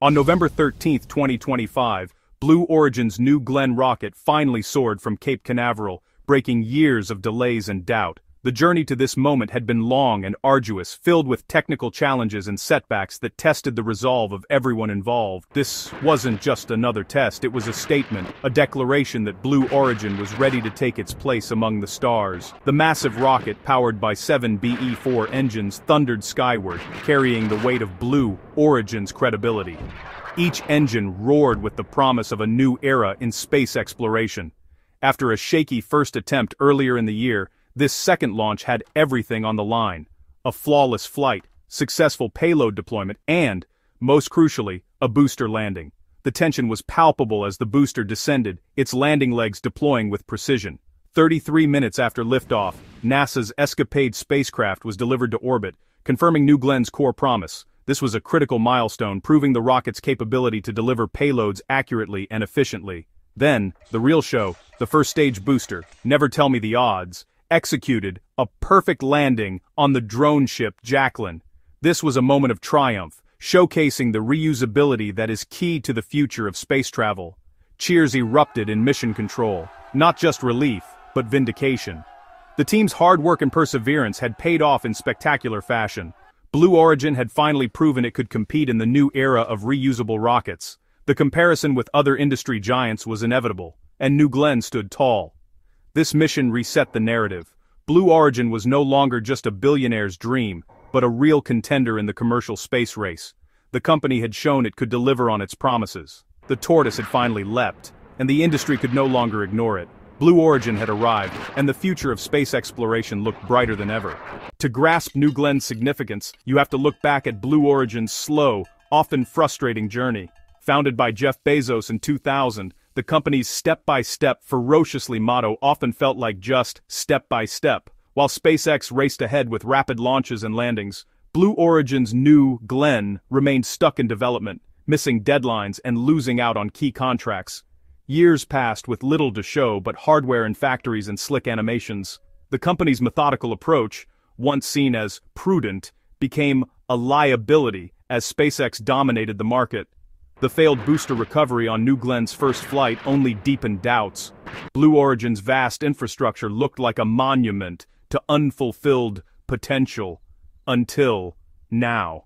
On November 13, 2025, Blue Origin's New Glenn rocket finally soared from Cape Canaveral, breaking years of delays and doubt. The journey to this moment had been long and arduous, filled with technical challenges and setbacks that tested the resolve of everyone involved. This wasn't just another test, it was a statement, a declaration that Blue Origin was ready to take its place among the stars. The massive rocket, powered by seven BE-4 engines, thundered skyward, carrying the weight of Blue Origin's credibility. Each engine roared with the promise of a new era in space exploration. After a shaky first attempt earlier in the year, this second launch had everything on the line. A flawless flight, successful payload deployment, and, most crucially, a booster landing. The tension was palpable as the booster descended, its landing legs deploying with precision. 33 minutes after liftoff, NASA's Escapade spacecraft was delivered to orbit, confirming New Glenn's core promise. This was a critical milestone proving the rocket's capability to deliver payloads accurately and efficiently. Then, the real show, the first stage booster, never tell me the odds, executed a perfect landing on the drone ship Jacqueline. This was a moment of triumph, showcasing the reusability that is key to the future of space travel. Cheers erupted in mission control, not just relief, but vindication. The team's hard work and perseverance had paid off in spectacular fashion. Blue Origin had finally proven it could compete in the new era of reusable rockets. The comparison with other industry giants was inevitable, and New Glenn stood tall. This mission reset the narrative. Blue Origin was no longer just a billionaire's dream, but a real contender in the commercial space race. The company had shown it could deliver on its promises. The tortoise had finally leapt, and the industry could no longer ignore it. Blue Origin had arrived, and the future of space exploration looked brighter than ever. To grasp New Glenn's significance, you have to look back at Blue Origin's slow, often frustrating journey. Founded by Jeff Bezos in 2000, the company's step-by-step ferociously motto often felt like just step-by-step. While SpaceX raced ahead with rapid launches and landings, Blue Origin's new Glenn remained stuck in development, missing deadlines and losing out on key contracts. Years passed with little to show but hardware in factories and slick animations. The company's methodical approach, once seen as prudent, became a liability as SpaceX dominated the market. The failed booster recovery on New Glenn's first flight only deepened doubts. Blue Origin's vast infrastructure looked like a monument to unfulfilled potential. Until now.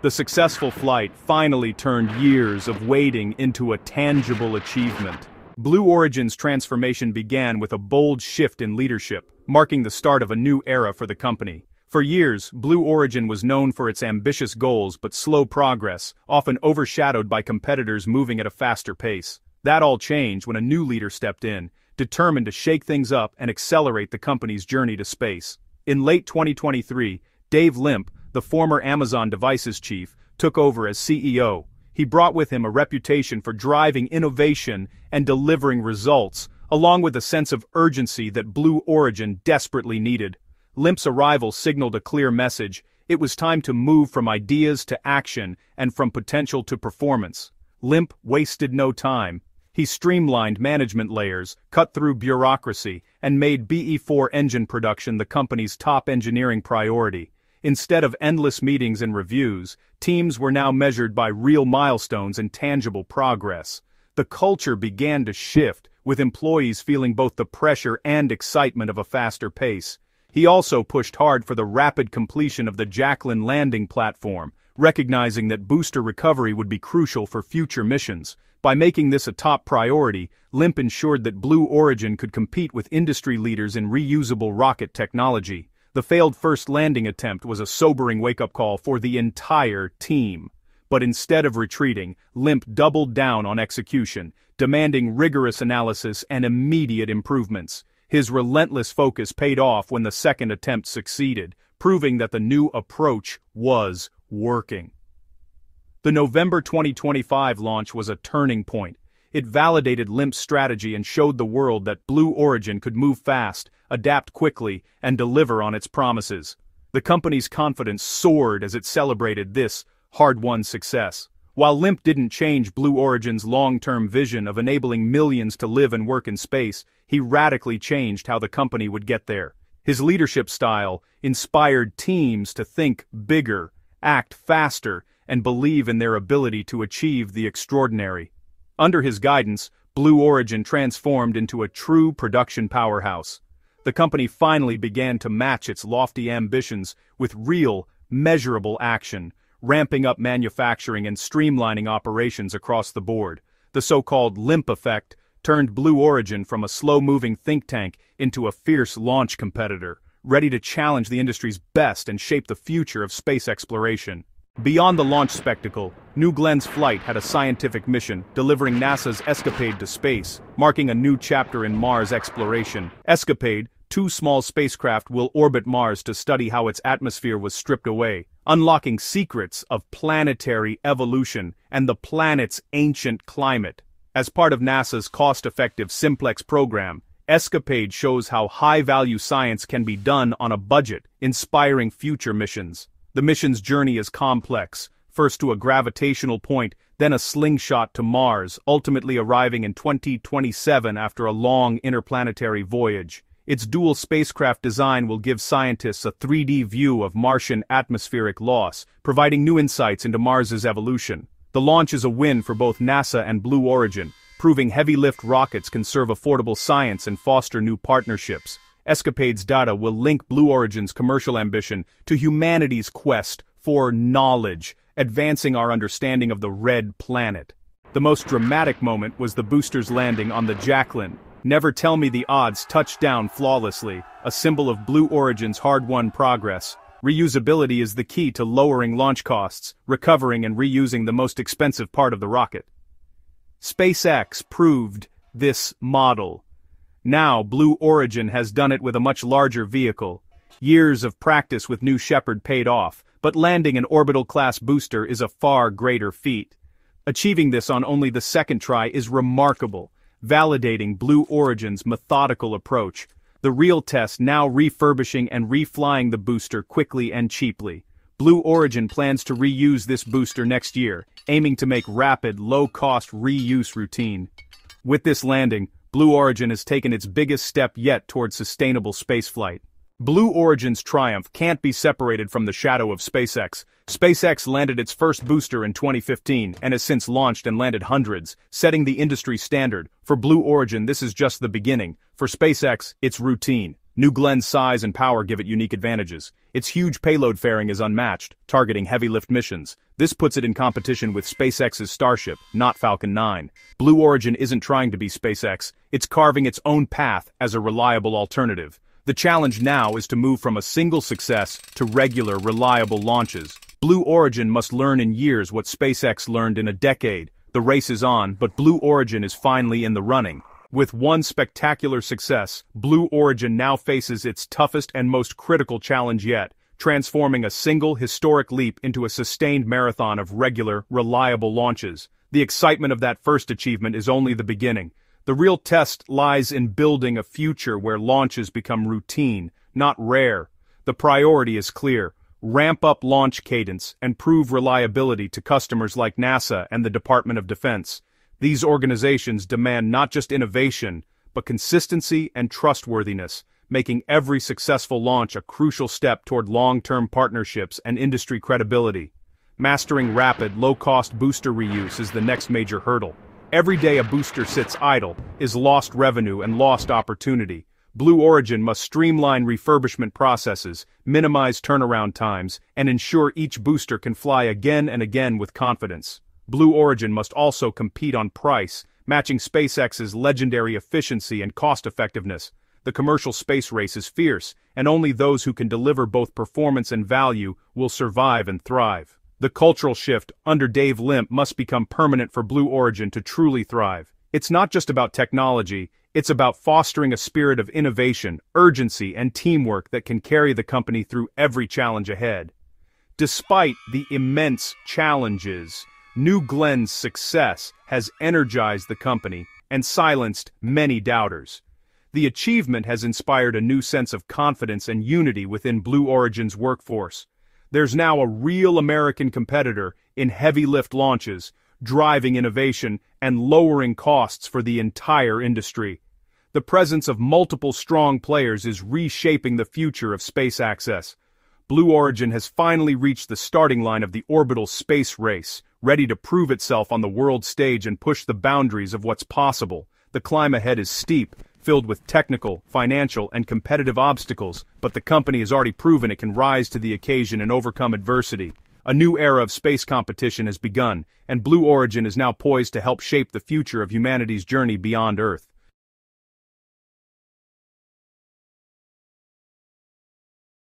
The successful flight finally turned years of waiting into a tangible achievement. Blue Origin's transformation began with a bold shift in leadership, marking the start of a new era for the company. For years, Blue Origin was known for its ambitious goals but slow progress, often overshadowed by competitors moving at a faster pace. That all changed when a new leader stepped in, determined to shake things up and accelerate the company's journey to space. In late 2023, Dave Limp, the former Amazon Devices chief, took over as CEO. He brought with him a reputation for driving innovation and delivering results, along with a sense of urgency that Blue Origin desperately needed. Limp's arrival signaled a clear message, it was time to move from ideas to action and from potential to performance. Limp wasted no time. He streamlined management layers, cut through bureaucracy, and made BE-4 engine production the company's top engineering priority. Instead of endless meetings and reviews, teams were now measured by real milestones and tangible progress. The culture began to shift, with employees feeling both the pressure and excitement of a faster pace. He also pushed hard for the rapid completion of the Jacqueline landing platform, recognizing that booster recovery would be crucial for future missions. By making this a top priority, Limp ensured that Blue Origin could compete with industry leaders in reusable rocket technology. The failed first landing attempt was a sobering wake-up call for the entire team. But instead of retreating, Limp doubled down on execution, demanding rigorous analysis and immediate improvements. His relentless focus paid off when the second attempt succeeded, proving that the new approach was working. The November 2025 launch was a turning point. It validated Limp's strategy and showed the world that Blue Origin could move fast, adapt quickly, and deliver on its promises. The company's confidence soared as it celebrated this hard-won success. While Limp didn't change Blue Origin's long-term vision of enabling millions to live and work in space, he radically changed how the company would get there. His leadership style inspired teams to think bigger, act faster, and believe in their ability to achieve the extraordinary. Under his guidance, Blue Origin transformed into a true production powerhouse. The company finally began to match its lofty ambitions with real, measurable action, ramping up manufacturing and streamlining operations across the board. The so-called limp effect turned Blue Origin from a slow-moving think tank into a fierce launch competitor, ready to challenge the industry's best and shape the future of space exploration. Beyond the launch spectacle, New Glenn's flight had a scientific mission, delivering NASA's Escapade to space, marking a new chapter in Mars exploration. Escapade, two small spacecraft will orbit Mars to study how its atmosphere was stripped away, unlocking secrets of planetary evolution and the planet's ancient climate. As part of NASA's cost-effective Simplex program, Escapade shows how high-value science can be done on a budget, inspiring future missions. The mission's journey is complex, first to a gravitational point, then a slingshot to Mars, ultimately arriving in 2027 after a long interplanetary voyage. Its dual spacecraft design will give scientists a 3D view of Martian atmospheric loss, providing new insights into Mars's evolution. The launch is a win for both NASA and Blue Origin, proving heavy-lift rockets can serve affordable science and foster new partnerships. Escapade's data will link Blue Origin's commercial ambition to humanity's quest for knowledge, advancing our understanding of the Red Planet. The most dramatic moment was the booster's landing on the Jacqueline, Never Tell Me the Odds touched down flawlessly, a symbol of Blue Origin's hard-won progress. Reusability is the key to lowering launch costs, recovering and reusing the most expensive part of the rocket. SpaceX proved this model. Now Blue Origin has done it with a much larger vehicle. Years of practice with New Shepard paid off, but landing an orbital-class booster is a far greater feat. Achieving this on only the second try is remarkable, validating Blue Origin's methodical approach, the real test now refurbishing and reflying the booster quickly and cheaply. Blue Origin plans to reuse this booster next year, aiming to make rapid, low-cost reuse routine. With this landing, Blue Origin has taken its biggest step yet towards sustainable spaceflight. Blue Origin's triumph can't be separated from the shadow of SpaceX. SpaceX landed its first booster in 2015 and has since launched and landed hundreds, setting the industry standard. For Blue Origin, this is just the beginning. For SpaceX, it's routine. New Glenn's size and power give it unique advantages. Its huge payload fairing is unmatched, targeting heavy-lift missions. This puts it in competition with SpaceX's Starship, not Falcon 9. Blue Origin isn't trying to be SpaceX, it's carving its own path as a reliable alternative. The challenge now is to move from a single success to regular, reliable launches. Blue Origin must learn in years what SpaceX learned in a decade. The race is on, but Blue Origin is finally in the running. With one spectacular success, Blue Origin now faces its toughest and most critical challenge yet, transforming a single historic leap into a sustained marathon of regular, reliable launches. The excitement of that first achievement is only the beginning. The real test lies in building a future where launches become routine, not rare. The priority is clear. Ramp up launch cadence and prove reliability to customers like NASA and the Department of Defense. These organizations demand not just innovation, but consistency and trustworthiness, making every successful launch a crucial step toward long-term partnerships and industry credibility. Mastering rapid, low-cost booster reuse is the next major hurdle. Every day a booster sits idle is lost revenue and lost opportunity. Blue Origin must streamline refurbishment processes, minimize turnaround times, and ensure each booster can fly again and again with confidence. Blue Origin must also compete on price, matching SpaceX's legendary efficiency and cost-effectiveness. The commercial space race is fierce, and only those who can deliver both performance and value will survive and thrive. The cultural shift under Dave Limp must become permanent for Blue Origin to truly thrive. It's not just about technology, it's about fostering a spirit of innovation, urgency, and teamwork that can carry the company through every challenge ahead. Despite the immense challenges, New Glenn's success has energized the company and silenced many doubters. The achievement has inspired a new sense of confidence and unity within Blue Origin's workforce. There's now a real American competitor in heavy lift launches, driving innovation and lowering costs for the entire industry. The presence of multiple strong players is reshaping the future of space access. Blue Origin has finally reached the starting line of the orbital space race, ready to prove itself on the world stage and push the boundaries of what's possible. The climb ahead is steep, filled with technical, financial, and competitive obstacles, but the company has already proven it can rise to the occasion and overcome adversity. A new era of space competition has begun, and Blue Origin is now poised to help shape the future of humanity's journey beyond Earth.